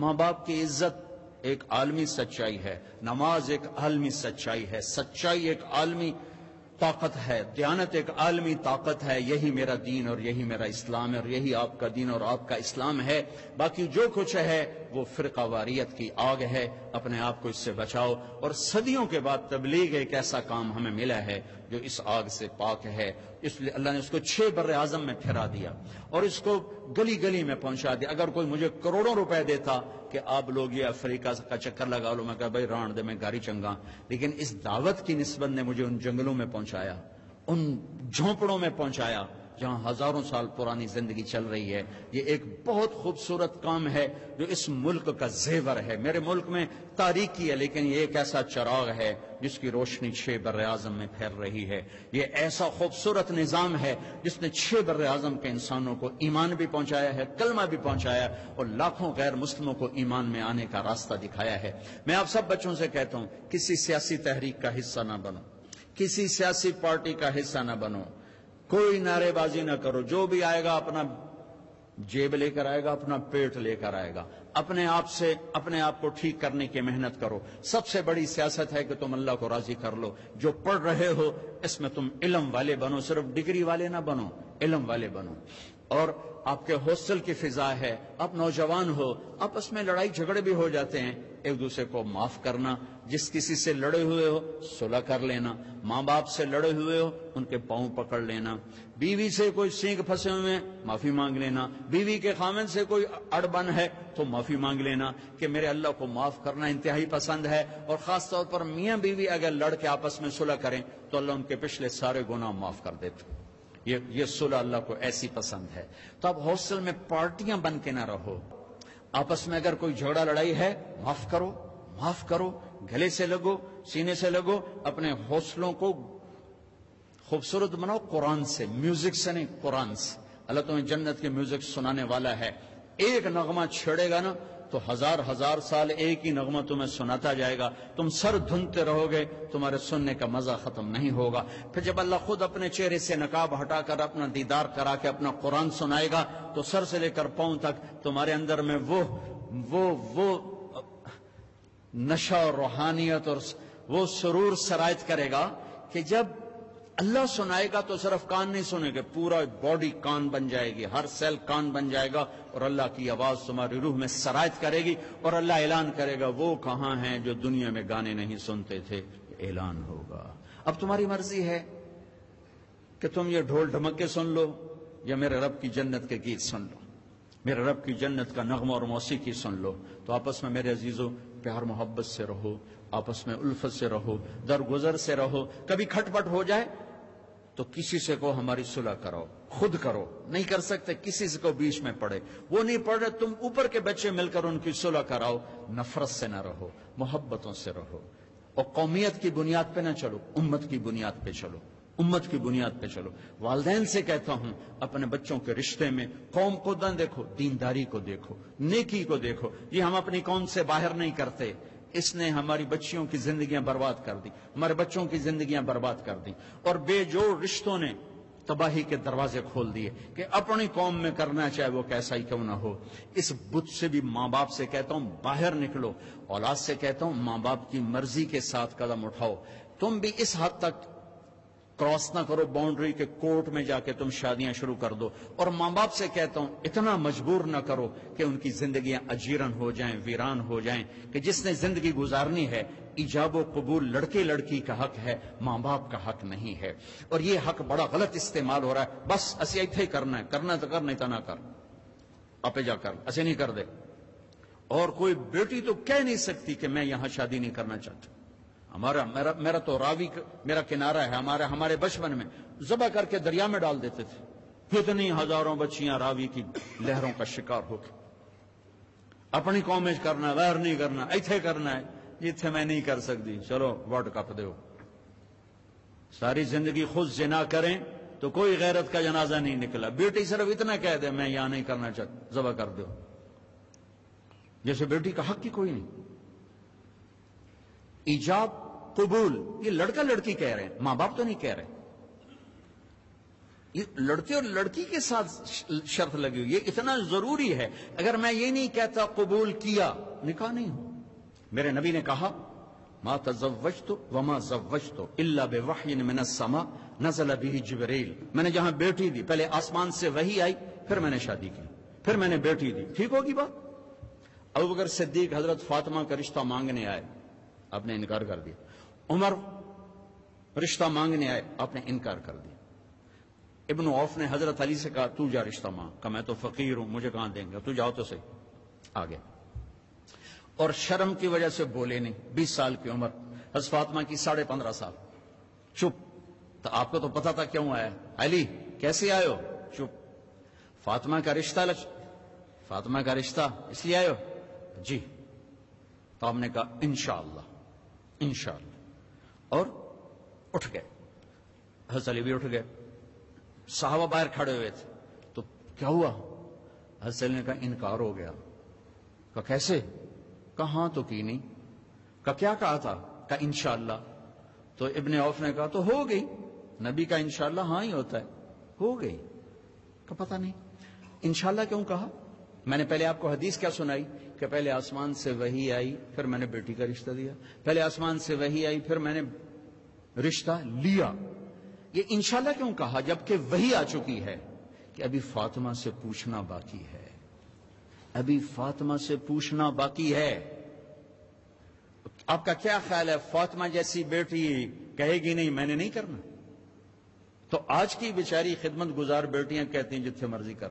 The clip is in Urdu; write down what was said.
ماں باپ کی عزت ایک عالمی سچائی ہے، نماز ایک عالمی سچائی ہے، سچائی ایک عالمی طاقت ہے، دیانت ایک عالمی طاقت ہے، یہی میرا دین اور یہی میرا اسلام ہے اور یہی آپ کا دین اور آپ کا اسلام ہے۔ باقی جو کچھ ہے، وہ فرقہ واریت کی آگ ہے۔ اپنے آپ کو اس سے بچاؤ اور صدیوں کے بعد تبلیغ ایک ایسا کام ہمیں ملا ہے۔ جو اس آگ سے پاک ہے، اس لیے اللہ نے اس کو چھ بر اعظم میں پھیرا دیا اور اس کو گلی گلی میں پہنچا دیا۔ اگر کوئی مجھے کروڑوں روپے دیتا کہ آپ لوگ یہ افریقہ کا چکر لگا لو، میں کہا بھائی ران دے، میں گاڑی چنگا۔ لیکن اس دعوت کی نسبت نے مجھے ان جنگلوں میں پہنچایا، ان جھونپڑوں میں پہنچایا۔ جہاں ہزاروں سال پرانی زندگی چل رہی ہے، یہ ایک بہت خوبصورت کام ہے جو اس ملک کا زیور ہے۔ میرے ملک میں تاریخی ہے، لیکن یہ ایک ایسا چراغ ہے جس کی روشنی چھ بر اعظم میں پھیل رہی ہے۔ یہ ایسا خوبصورت نظام ہے جس نے چھ بر اعظم کے انسانوں کو ایمان بھی پہنچایا ہے، کلمہ بھی پہنچایا اور لاکھوں غیر مسلموں کو ایمان میں آنے کا راستہ دکھایا ہے۔ میں آپ سب بچوں سے کہتا ہوں، کسی سیاسی تحریک کا حصہ نہ بنو، کسی سیاسی پارٹی کا حصہ نہ بنو۔ کوئی نعرے بازی نہ کرو۔ جو بھی آئے گا اپنا جیب لے کر آئے گا، اپنا پیٹ لے کر آئے گا۔ اپنے آپ سے، اپنے آپ کو ٹھیک کرنے کی محنت کرو۔ سب سے بڑی سیاست ہے کہ تم اللہ کو راضی کر لو۔ جو پڑھ رہے ہو، اس میں تم علم والے بنو۔ صرف ڈگری والے نہ بنو، علم والے بنو۔ اور آپ کے ہاسٹل کی فضا ہے۔ آپ نوجوان ہو، آپس میں لڑائی جھگڑے بھی ہو جاتے ہیں۔ ایک دوسرے کو معاف کرنا، جس کسی سے لڑے ہوئے ہو، صلح کر لینا۔ ماں باپ سے لڑے ہوئے ہو، ان کے پاؤں پکڑ لینا۔ بیوی سے کوئی سینگ پھنسے ہوئے معافی مانگ لینا۔ بیوی کے خامن سے کوئی اڑبن ہے، تو معافی مانگ لینا کہ میرے اللہ کو معاف کرنا انتہائی پسند ہے۔ اور خاص طور پر میاں بیوی اگر لڑ کے آپس میں صلح کریں، تو اللہ ان کے پچھلے سارے گناہ معاف کر دیتے یہ یہ صلح اللہ کو ایسی پسند ہے۔ تو اب ہاسٹل میں پارٹیاں بن کے نہ رہو۔ آپس میں اگر کوئی جھگڑا لڑائی ہے، معاف کرو معاف کرو، گلے سے لگو، سینے سے لگو، اپنے حوصلوں کو خوبصورت بناؤ، قرآن سے، میوزک سے نہیں، قرآن سے۔ اللہ تمہیں جنت کے میوزک سنانے والا ہے۔ ایک نغمہ چھڑے گا نا تو ہزار ہزار سال ایک ہی نغمہ تمہیں سناتا جائے گا۔ تم سر دھنتے رہو گے، تمہارے سننے کا مزہ ختم نہیں ہوگا۔ پھر جب اللہ خود اپنے چہرے سے نقاب ہٹا کر اپنا دیدار کرا کے اپنا قرآن سنائے گا، تو سر سے لے کر پاؤں تک تمہارے اندر میں وہ وہ وہ نشہ اور روحانیت اور وہ سرور سرایت کرے گا کہ جب اللہ سنائے گا تو صرف کان نہیں سنے گا، پورا باڈی کان بن جائے گی، ہر سیل کان بن جائے گا اور اللہ کی آواز تمہاری روح میں سرایت کرے گی اور اللہ اعلان کرے گا وہ کہاں ہیں جو دنیا میں گانے نہیں سنتے تھے، اعلان ہوگا۔ اب تمہاری مرضی ہے کہ تم یہ ڈھول ڈھمکے سن لو یا میرے رب کی جنت کے گیت سن لو۔ میرے رب کی جنت کا نغمہ اور موسیقی سن لو۔ تو آپس میں میرے عزیزوں پیار محبت سے رہو، آپس میں الفت سے رہو، درگزر سے رہو۔ کبھی کھٹ پٹ ہو جائے تو کسی سے کو ہماری صلح کرو، خود کرو، نہیں کر سکتے، کسی سے کو بیچ میں پڑے وہ نہیں پڑھ رہے، تم اوپر کے بچے مل کر ان کی صلح کراؤ، نفرت سے نہ رہو، محبتوں سے رہو۔ اور قومیت کی بنیاد پہ نہ چلو، امت کی بنیاد پہ چلو، امت کی بنیاد پہ چلو۔ والدین سے کہتا ہوں، اپنے بچوں کے رشتے میں قوم کو نہ دیکھو، دینداری کو دیکھو، نیکی کو دیکھو۔ یہ ہم اپنی قوم سے باہر نہیں کرتے۔ اس نے ہماری بچیوں کی زندگیاں برباد کر دی ہمارے بچوں کی زندگیاں برباد کر دی اور بے جوڑ رشتوں نے تباہی کے دروازے کھول دیے کہ اپنی قوم میں کرنا چاہے وہ کیسا ہی کیوں نہ ہو۔ اس بت سے بھی ماں باپ سے کہتا ہوں، باہر نکلو۔ اولاد سے کہتا ہوں، ماں باپ کی مرضی کے ساتھ قدم اٹھاؤ۔ تم بھی اس حد تک کراس نہ کرو باؤنڈری کے کورٹ میں جا کے تم شادیاں شروع کر دو۔ اور ماں باپ سے کہتا ہوں، اتنا مجبور نہ کرو کہ ان کی زندگیاں اجیرن ہو جائیں، ویران ہو جائیں۔ کہ جس نے زندگی گزارنی ہے، ایجاب و قبول لڑکے لڑکی کا حق ہے، ماں باپ کا حق نہیں ہے۔ اور یہ حق بڑا غلط استعمال ہو رہا ہے۔ بس اسی ایتھے ہی کرنا ہے۔ کرنا تو کر، نہیں تو نہ کر۔ اپے جا کر ایسے نہیں کر دے۔ اور کوئی بیٹی تو کہہ نہیں سکتی کہ میں یہاں شادی نہیں کرنا چاہتا۔ ہمارا میرا میرا تو راوی میرا کنارہ ہے، ہمارے ہمارے بچپن میں۔ ذبح کر کے دریا میں ڈال دیتے تھے۔ کتنی ہزاروں بچیاں راوی کی لہروں کا شکار ہو کے اپنی قوم کرنا، غیر نہیں کرنا، ایتھے کرنا ہے، جتھے میں نہیں کر سکتی۔ چلو ورلڈ کپ دو ساری زندگی خود جنا کریں تو کوئی غیرت کا جنازہ نہیں نکلا۔ بیٹی صرف اتنا کہہ دے، میں یہاں نہیں کرنا چاہتا۔ ذبح کر دو جیسے بیٹی کا حق ہی کوئی نہیں۔ ایجاب، قبول، یہ لڑکا لڑکی کہہ رہے ہیں، ماں باپ تو نہیں کہہ رہے۔ یہ لڑکے اور لڑکی کے ساتھ شرط لگی ہوئی یہ اتنا ضروری ہے۔ اگر میں یہ نہیں کہتا قبول کیا، نکاح نہیں ہو۔ میرے نبی نے کہا، ما تزوجت وما زوجت الا بوحی من السماء نزل به جبريل میں نے جہاں بیٹی دی، پہلے آسمان سے وہی آئی، پھر میں نے شادی کی، پھر میں نے بیٹی دی۔ ٹھیک ہوگی بات؟ ابو بکر صدیق حضرت فاطمہ کا رشتہ مانگنے آئے۔ آپ نے انکار کر دیا۔ عمر رشتہ مانگنے آئے، آپ نے انکار کر دیا۔ ابن عوف نے حضرت علی سے کہا، تو جا رشتہ مانگ۔ کہ میں تو فقیر ہوں، مجھے کہاں دیں گے؟ تو جاؤ تو صحیح۔ آگے اور شرم کی وجہ سے بولے نہیں۔ بیس سال کی عمر۔ حضرت فاطمہ کی ساڑھے پندرہ سال۔ چپ۔ تو آپ کو تو پتا تھا کیوں آیا؟ علی، کیسے آئے ہو؟ چپ۔ فاطمہ کا رشتہ لچ، فاطمہ کا رشتہ اس لیے آئے ہو؟ جی۔ تو آپ نے کہا، انشاءاللہ۔ انشاءاللہ۔ اور اٹھ گئے۔ حضرت علی بھی اٹھ گئے۔ صحابہ باہر کھڑے ہوئے تھے۔ تو کیا ہوا؟ حضرت علی نے کہا، انکار ہو گیا۔ کہا، کیسے؟ کہاں تو کی نہیں؟ کہا، کیا کہا تھا؟ کہا، انشاءاللہ۔ تو ابن عوف نے کہا، تو ہو گئی۔ نبی کا انشاءاللہ ہاں ہی ہوتا ہے۔ ہو گئی۔ کہ پتہ نہیں۔ انشاءاللہ کیوں کہا؟ میں نے پہلے آپ کو حدیث کیا سنائی کہ پہلے آسمان سے وہی آئی، پھر میں نے بیٹی کا رشتہ دیا۔ پہلے آسمان سے وہی آئی، پھر میں نے رشتہ لیا۔ یہ انشاءاللہ کیوں کہا؟ جبکہ وہی آ چکی ہے کہ ابھی فاطمہ سے پوچھنا باقی ہے۔ ابھی فاطمہ سے پوچھنا باقی ہے۔ آپ کا کیا خیال ہے؟ فاطمہ جیسی بیٹی کہے گی نہیں، میں نے نہیں کرنا۔ تو آج کی بیچاری خدمت گزار بیٹیاں کہتی ہیں جتنے مرضی کر۔